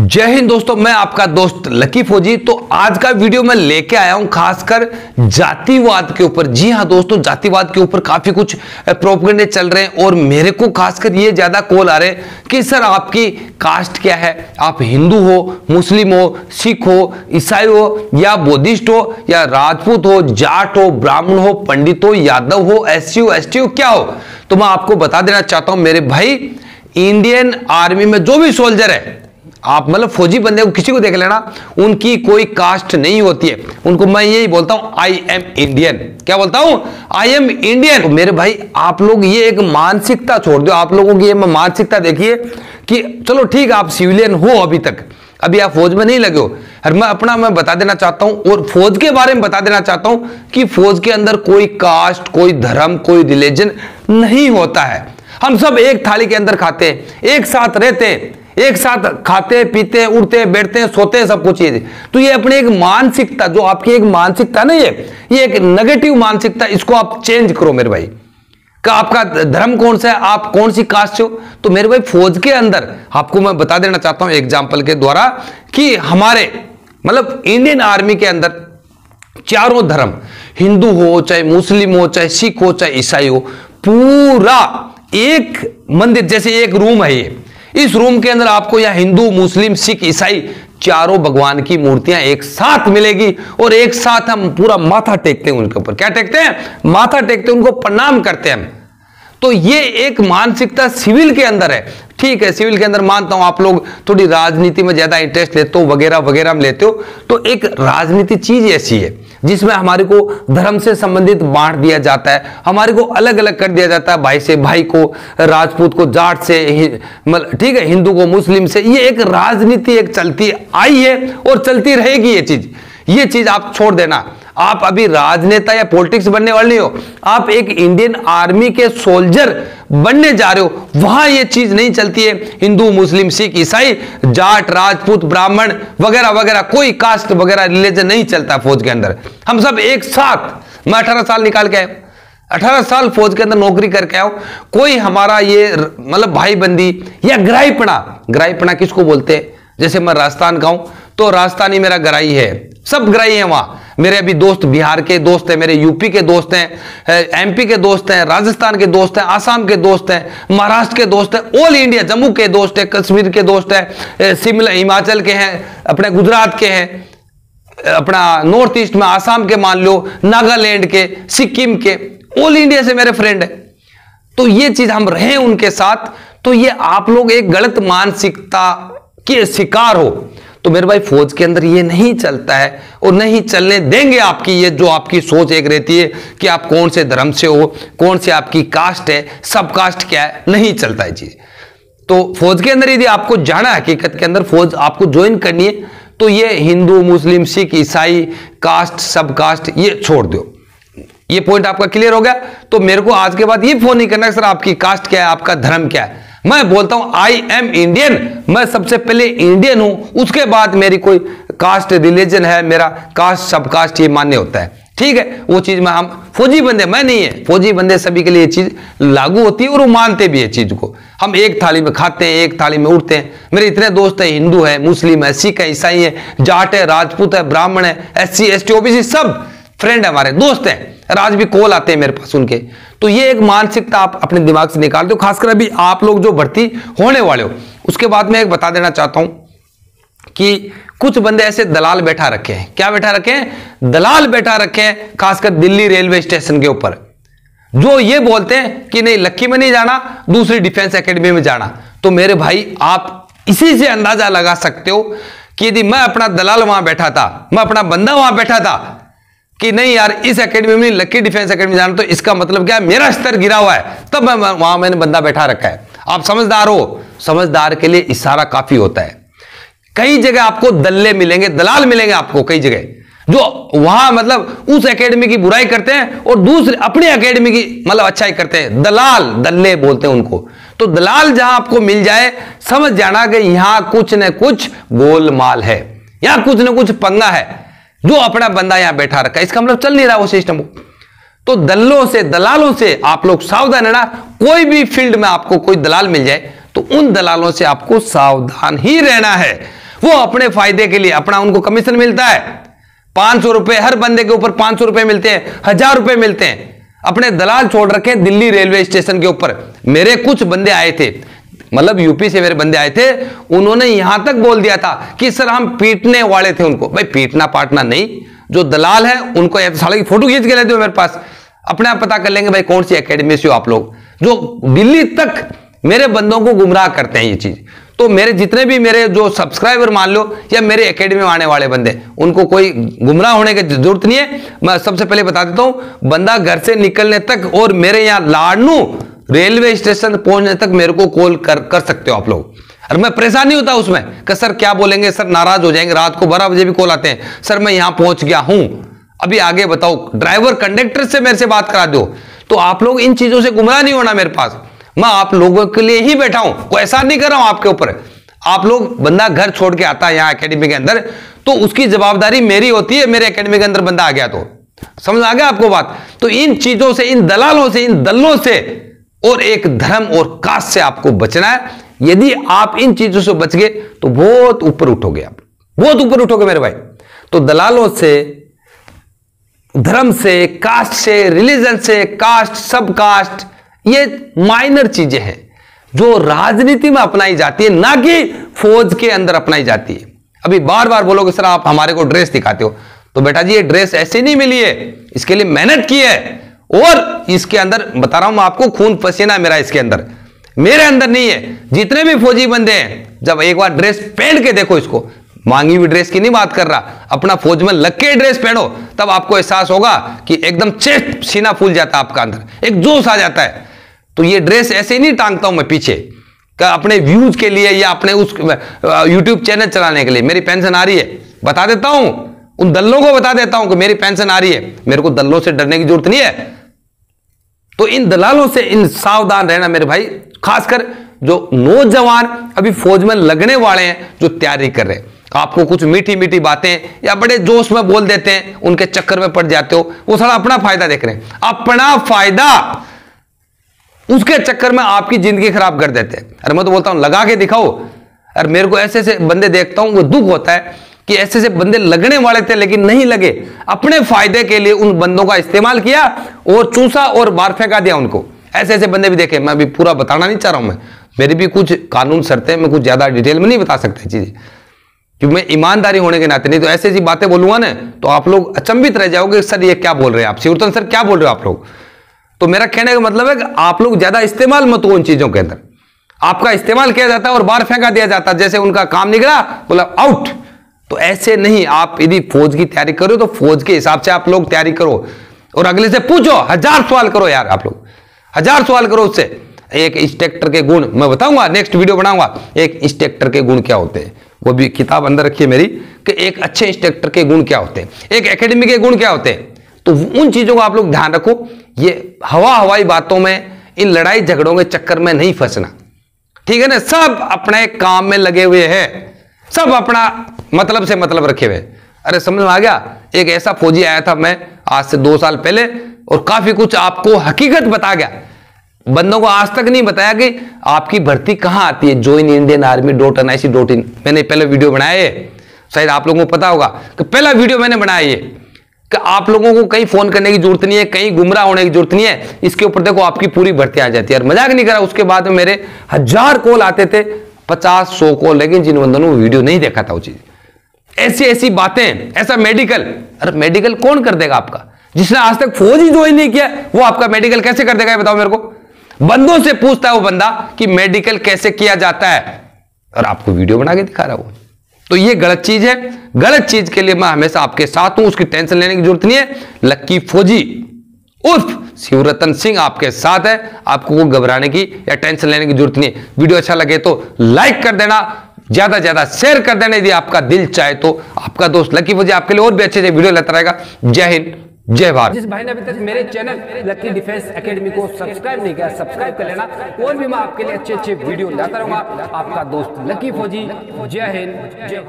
जय हिंद दोस्तों, मैं आपका दोस्त लकी फौजी। तो आज का वीडियो मैं लेके आया हूँ, खासकर जातिवाद के ऊपर। जी हाँ दोस्तों, जातिवाद के ऊपर काफ़ी कुछ प्रोपगेंडे चल रहे हैं और मेरे को खासकर ये ज़्यादा कॉल आ रहे हैं कि सर आपकी कास्ट क्या है? आप हिंदू हो, मुस्लिम हो, सिख हो, ईसाई हो, या बुद्धिस्ट हो, या राजपूत हो, जाट हो, ब्राह्मण हो, पंडित हो, यादव हो एस सी हो एस टी हो, क्या हो? तो मैं आपको बता देना चाहता हूँ, मेरे भाई, इंडियन आर्मी में जो भी सोल्जर है आप मतलब फौजी बंदे को किसी को देख लेना, उनकी कोई कास्ट नहीं होती है। उनको मैं यही बोलता हूँ आई एम इंडियन क्या बोलता हूँ? आई एम इंडियन मेरे भाई, आप लोग ये एक मानसिकता छोड़ दो। आप लोगों की ये मानसिकता देखिए कि चलो ठीक आप सिविलियन हो अभी तक। अभी आप फौज में नहीं लगे हो। और मैं अपना मैं बता देना चाहता हूँ और फौज के बारे में बता देना चाहता हूँ कि फौज के अंदर कोई कास्ट कोई धर्म, कोई रिलीजन नहीं होता है। हम सब एक थाली के अंदर खाते हैं, एक साथ रहते हैं, एक साथ खाते, पीते उड़ते बैठते, सोते सब कुछ ये। तो ये अपनी एक मानसिकता, जो आपकी एक मानसिकता नहीं है, ये एक नेगेटिव मानसिकता, इसको आप चेंज करो मेरे भाई। का आपका धर्म कौन सा है? आप कौन सी कास्ट हो? तो मेरे भाई, फौज के अंदर, आपको मैं बता देना चाहता हूँ एग्ज़ाम्पल के द्वारा, कि हमारे मतलब इंडियन आर्मी के अंदर चारों धर्म, हिंदू हो, चाहे मुस्लिम हो, चाहे सिख हो, चाहे ईसाई हो, पूरा एक मंदिर, जैसे एक रूम है ये। इस रूम के अंदर आपको यह हिंदू, मुस्लिम, सिख, ईसाई चारों भगवान की मूर्तियाँ एक साथ मिलेगी और एक साथ हम पूरा माथा टेकते हैं उनके ऊपर। क्या टेकते हैं? माथा टेकते हैं, उनको प्रणाम करते हैं तो ये एक मानसिकता सिविल के अंदर है। ठीक है, सिविल के अंदर मानता हूँ आप लोग थोड़ी राजनीति में ज़्यादा इंटरेस्ट लेते हो, वगैरह वगैरह में लेते हो। तो एक राजनीति चीज़ ऐसी है, जिसमें हमारे को धर्म से संबंधित बांट दिया जाता है। हमारे को अलग अलग कर दिया जाता है, भाई से भाई को, राजपूत को, जाट से ठीक है, हिंदू को, मुस्लिम से। ये एक राजनीति एक चलती आई है और चलती रहेगी ये चीज़। ये चीज़ आप छोड़ देना। आप अभी राजनेता या पॉलिटिक्स बनने वाले नहीं हो। आप एक इंडियन आर्मी के सोल्जर बनने जा रहे हो। वहाँ ये चीज़ नहीं चलती है। हिंदू, मुस्लिम, सिख, ईसाई, जाट, राजपूत, ब्राह्मण वगैरह वगैरह, कोई कास्ट वगैरह रिलीजन नहीं चलता फौज के अंदर। हम सब एक साथ, मैं अठारह साल निकाल के आया अठारह साल फौज के अंदर नौकरी करके आओ कोई हमारा ये मतलब भाई बंदी या ग्राहीपणा ग्राहीपणा किसको बोलते हैं? जैसे मैं राजस्थान का हूँ तो राजस्थानी मेरा ग्राही है। सब ग्राही है वहाँ। मेरे अभी दोस्त बिहार के दोस्त हैं, मेरे यूपी के दोस्त हैं एमपी के दोस्त हैं, राजस्थान के दोस्त हैं, आसाम के दोस्त हैं, महाराष्ट्र के दोस्त हैं ऑल इंडिया जम्मू के दोस्त हैं, कश्मीर के दोस्त हैं शिमला हिमाचल के हैं, अपने गुजरात के हैं अपना नॉर्थ ईस्ट में आसाम के मान लो, नागालैंड के, सिक्किम के ऑल इंडिया से मेरे फ्रेंड है। तो ये चीज़ हम रहे उनके साथ तो ये आप लोग एक गलत मानसिकता के शिकार हो। तो मेरे भाई, फौज के अंदर ये नहीं चलता है और नहीं चलने देंगे आपकी ये जो आपकी सोच एक रहती है कि आप कौन से धर्म से हो, कौन से आपकी कास्ट है, सब कास्ट क्या है, नहीं चलता है चीज़। तो फौज के अंदर यदि आपको जाना हकीकत के अंदर फौज आपको ज्वाइन करनी है तो ये हिंदू, मुस्लिम, सिख, ईसाई, कास्ट, सब कास्ट, ये छोड़ दो। ये पॉइंट आपका क्लियर हो गया तो मेरे को आज के बाद ये फ़ोन नहीं करना सर आपकी कास्ट क्या है, आपका धर्म क्या है। मैं बोलता हूँ आई एम इंडियन मैं सबसे पहले इंडियन हूँ। उसके बाद मेरी कोई कास्ट रिलीजन है, मेरा कास्ट सब कास्ट ये मान्य होता है। ठीक है, वो चीज़ में, हम फौजी बंदे, मैं नहीं है। फौजी बंदे सभी के लिए चीज़ लागू होती है और वो मानते भी है चीज़ को। हम एक थाली में खाते हैं, एक थाली में उठते हैं। मेरे इतने दोस्त है, हिंदू है, मुस्लिम है, सिख है, ईसाई है, जाट है, राजपूत है, ब्राह्मण है S C S T OBC, सब फ्रेंड है हमारे, दोस्त हैं। आज भी कॉल आते हैं मेरे पास उनके। तो ये एक मानसिकता आप अपने दिमाग से निकाल दो, खासकर अभी आप लोग जो भर्ती होने वाले हो। उसके बाद मैं एक बता देना चाहता हूँ कि कुछ बंदे ऐसे दलाल बैठा रखे हैं। क्या बैठा रखे हैं? दलाल बैठा रखे हैं, खासकर दिल्ली रेलवे स्टेशन के ऊपर। जो ये बोलते हैं कि नहीं, लक्की में नहीं जाना, दूसरी डिफेंस एकेडमी में जाना। तो मेरे भाई, आप इसी से अंदाज़ा लगा सकते हो कि यदि मैं अपना दलाल वहाँ बैठा था, मैं अपना बंदा वहाँ बैठा था कि नहीं यार, इस एकेडमी में लकी डिफेंस एकेडमी जाना तो इसका मतलब क्या है? मेरा स्तर गिरा हुआ है। तब मैं वहाँ मैंने बंदा बैठा रखा है। आप समझदार हो। समझदार के लिए इशारा काफ़ी होता है। कई जगह आपको दल्ले मिलेंगे, दलाल मिलेंगे आपको कई जगह, जो वहाँ मतलब उस एकेडमी की बुराई करते हैं और दूसरे, अपनी एकेडमी की मतलब अच्छाई करते हैं। दलाल, दल्ले बोलते हैं उनको। तो दलाल जहाँ आपको मिल जाए, समझ जाना कि यहाँ कुछ न कुछ गोलमाल है। यहाँ कुछ न कुछ पंगा है। जो अपना बंदा यहाँ बैठा रखा है, इसका मतलब चल नहीं रहा वो सिस्टम तो दलों से, दलालों से आप लोग सावधान रहना। कोई भी फ़ील्ड में आपको कोई दलाल मिल जाए तो उन दलालों से आपको सावधान ही रहना है। वो अपने फ़ायदे के लिए, अपना उनको कमीशन मिलता है। पाँच सौ रुपए, हर बंदे के ऊपर पाँच सौ रुपए मिलते हैं, हज़ार रुपए मिलते हैं। अपने दलाल छोड़ रखे दिल्ली रेलवे स्टेशन के ऊपर। मेरे कुछ बंदे आए थे मतलब यूपी से मेरे बंदे आए थे, उन्होंने यहाँ तक बोल दिया था कि, सर, हम पीटने वाले थे उनको। भाई, पीटना पाटना नहीं, जो दलाल है, उनको साले की फ़ोटो खींच के लेते हो मेरे पास। अपने आप पता कर लेंगे भाई, कौन सी अकेडमी से हो आप लोग, जो दिल्ली तक मेरे बंदों को गुमराह करते हैं ये चीज़। तो मेरे जितने भी मेरे जो सब्सक्राइबर मान लो, या मेरे एकेडमी में आने वाले बंदे, उनको कोई गुमराह होने की ज़रूरत नहीं है। मैं सबसे पहले बता देता हूँ, बंदा घर से निकलने तक और मेरे यहाँ लाडनू रेलवे स्टेशन पहुँचने तक मेरे को कॉल कर कर सकते हो आप लोग। और मैं परेशान नहीं होता उसमें कि सर क्या बोलेंगे? सर नाराज़ हो जाएँगे। रात को बारह बजे भी कॉल आते हैं। सर मैं यहाँ पहुँच गया हूँ। अभी आगे बताओ, ड्राइवर, कंडक्टर से मेरे से बात करा दो। तो आप लोग इन चीज़ों से गुमराह नहीं होना मेरे पास। मैं आप लोगों के लिए ही बैठा हूँ। कोई ऐसा नहीं कर रहा हूँ आपके ऊपर। आप लोग, बंदा घर छोड़ के आता है यहाँ अकेडमी के अंदर तो उसकी जवाबदारी मेरी होती है, मेरे अकेडमी के अंदर बंदा आ गया तो। समझ आ गया आपको बात? तो इन चीज़ों से, इन दलालों से, इन दलों से और एक धर्म और कास्ट से आपको बचना है। यदि आप इन चीज़ों से बच गए तो बहुत ऊपर उठोगे आप। बहुत ऊपर उठोगे मेरे भाई। तो दलालों से, धर्म से, कास्ट से, रिलीजन से, कास्ट, सब कास्ट, ये माइनर चीज़ें हैं, जो राजनीति में अपनाई जाती है, ना कि फौज के अंदर अपनाई जाती है। अभी बार बार बोलोगे, सर, आप हमारे को ड्रेस दिखाते हो। तो बेटा जी, ये ड्रेस ऐसे नहीं मिली है। इसके लिए मेहनत की है। और इसके अंदर बता रहा हूँ आपको, खून पसीना मेरा इसके अंदर। मेरे अंदर नहीं है। जितने भी फौजी बंदे हैं, जब एक बार ड्रेस पहन के देखो इसको, मांगी हुई ड्रेस की नहीं बात कर रहा, अपना फौज में लग के ड्रेस पहनो, तब आपको एहसास होगा कि एकदम चेस्ट सीना फूल जाता है आपका अंदर, एक जोश आ जाता है। तो ये ड्रेस ऐसे नहीं टांगता हूँ मैं पीछे अपने व्यूज़ के लिए या अपने उस यूट्यूब चैनल चलाने के लिए। मेरी पेंशन आ रही है, बता देता हूँ, उन दल्लों को बता देता हूँ कि मेरी पेंशन आ रही है। मेरे को दल्लों से डरने की ज़रूरत नहीं है। तो इन दलालों से इन सावधान रहना मेरे भाई, खासकर जो नौजवान अभी फौज में लगने वाले हैं, जो तैयारी कर रहे हैं। आपको कुछ मीठी मीठी बातें या बड़े जोश में बोल देते हैं, उनके चक्कर में पड़ जाते हो, वो सारा अपना फ़ायदा देख रहे हैं। अपना फ़ायदा उसके चक्कर में आपकी ज़िंदगी खराब कर देते हैं। अरे मैं तो बोलता हूँ, लगा के दिखाओ। अरे मेरे को ऐसे ऐसे बंदे देखता हूँ, वो दुख होता है। कि ऐसे ऐसे बंदे लगने वाले थे लेकिन नहीं लगे। अपने फ़ायदे के लिए उन बंदों का इस्तेमाल किया और चूसा और बार फेंका दिया उनको। ऐसे ऐसे बंदे भी देखे, मैं भी पूरा बताना नहीं चाह रहा हूँ मैं। मेरी भी कुछ कानून शर्तें, मैं कुछ ज़्यादा डिटेल में नहीं बता सकते चीज़ें। क्योंकि मैं ईमानदारी होने के नाते, नहीं तो ऐसी ऐसी बातें बोलूँगा ना तो आप लोग अचंबित रह जाओगे, सर, ये क्या बोल रहे हैं आप? शिवरतन सर, क्या बोल रहे हो आप लोग? तो मेरा कहने का मतलब है कि आप लोग ज़्यादा इस्तेमाल मत हो उन चीज़ों के अंदर। आपका इस्तेमाल किया जाता है और बाहर फेंका दिया जाता है जैसे उनका काम निकला, बोला, आउट! तो ऐसे नहीं, आप यदि फौज की तैयारी करो तो फौज के हिसाब से आप लोग तैयारी करो। और अगले से पूछो, हज़ार सवाल करो यार आप लोग। हज़ार सवाल करो उससे। एक इंस्ट्रक्टर के गुण, मैं बताऊँगा नेक्स्ट वीडियो बनाऊँगा। एक इंस्ट्रक्टर के गुण क्या होते हैं? वो भी किताब अंदर रखी है मेरी कि एक अच्छे इंस्ट्रक्टर के गुण क्या होते हैं। एक एकेडमी के गुण क्या होते हैं? तो उन चीज़ों को आप लोग ध्यान रखो। ये हवा हवाई बातों में, इन लड़ाई झगड़ों के चक्कर में नहीं फंसना। ठीक है ना? सब अपने काम में लगे हुए हैं। सब अपना मतलब से मतलब रखे हुए। अरे, समझ में आ गया? एक ऐसा फौजी आया था मैं, आज से दो साल पहले, और काफ़ी कुछ आपको हकीकत बता गया। बंदों को आज तक नहीं बताया कि आपकी भर्ती कहाँ आती है? Join Indian army dot N I C dot in मैंने पहले वीडियो बनाया है शायद आप लोगों को पता होगा कि पहला वीडियो मैंने बनाया ये, कि आप लोगों को कहीं फ़ोन करने की ज़रूरत नहीं है, कहीं गुमराह होने की ज़रूरत नहीं है। इसके ऊपर देखो आपकी पूरी भर्ती आ जाती है। मज़ाक नहीं करा, उसके बाद में मेरे हज़ार कॉल आते थे, पचास, सौ कॉल लेकिन जिन बंदों ने वीडियो नहीं देखा था वो चीज़। ऐसी ऐसी बातें, ऐसा मेडिकल अरे मेडिकल कौन कर देगा आपका? जिसने आज तक फौज ही ज्वाइन नहीं किया, वो आपका मेडिकल कैसे कर देगा बताओ मेरे को। बंदों से पूछता है वो बंदा कि मेडिकल कैसे किया जाता है। और आपको वीडियो बना के दिखा रहा वो तो ये गलत चीज़ है। गलत चीज़ के लिए मैं हमेशा आपके साथ हूँ, उसकी टेंशन लेने की ज़रूरत नहीं है। लक्की फौजी, उर्फ़ शिवरतन सिंह आपके साथ है। आपको घबराने की या टेंशन लेने की ज़रूरत नहीं है। वीडियो अच्छा लगे तो लाइक कर देना। ज़्यादा ज़्यादा शेयर कर देना। यदि आपका दिल चाहे तो। आपका दोस्त लकी फौजी आपके लिए और भी अच्छे अच्छे वीडियो लेता रहेगा। जय हिंद, जय भारत। जिस भाई ने अभी तक मेरे चैनल लकी डिफेंस एकेडमी को सब्सक्राइब नहीं किया सब्सक्राइब कर लेना। और भी मैं आपके लिए अच्छे अच्छे वीडियो लाता रहूँगा। आपका दोस्त लकी फौजी जय हिंद, जय भारत।